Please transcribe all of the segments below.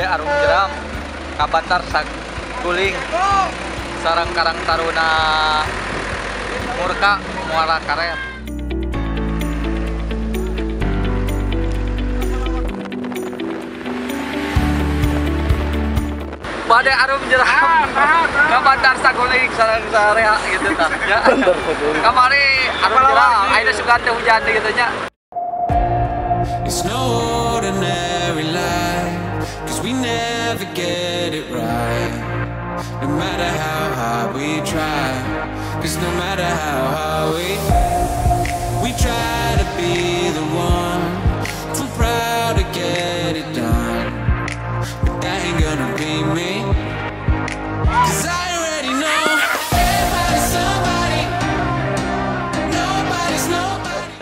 Bade Arum Jeram Kabantar Saguling Sarang Karang Taruna Murka Muara Karet. Bade Arum Jeram Kabantar Saguling Sarang Sarea gitu tah ya. Kamari Arum Jeram Aina sugan teh hujan gitu nya. It's no it right. No matter how hard we try, cause no matter how hard we we try to be the one, too proud to get it done. But that ain't gonna be me.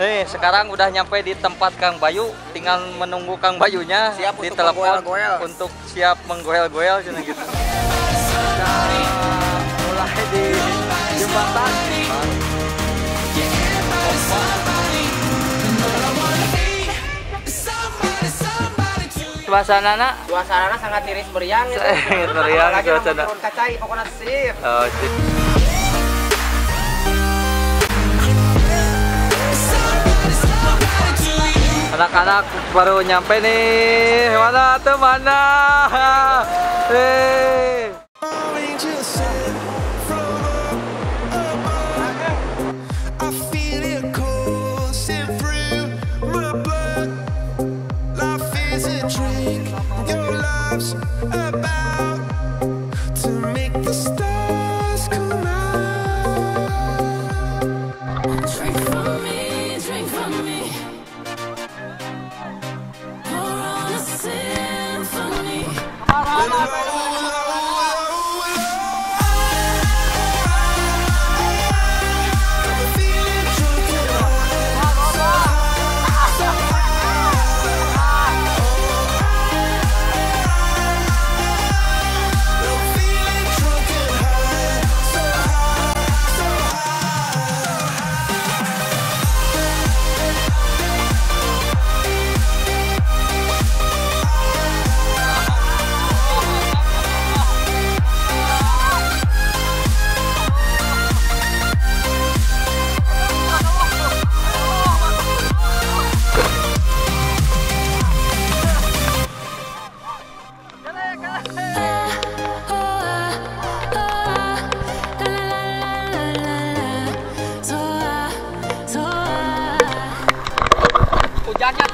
Nih, sekarang udah nyampe di tempat Kang Bayu, tinggal menunggu Kang Bayunya Siap di untuk telepon untuk siap menggoel-goel cina gitu. Mulai di jembatan. Suasana Suasana sangat miris meriang. Sangat meriang suasana. kacai pokoknya sip. oh, sip. Anak-anak baru nyampe nih. Mana tuh mana? I Mama.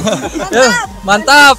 Mantap. Mantap.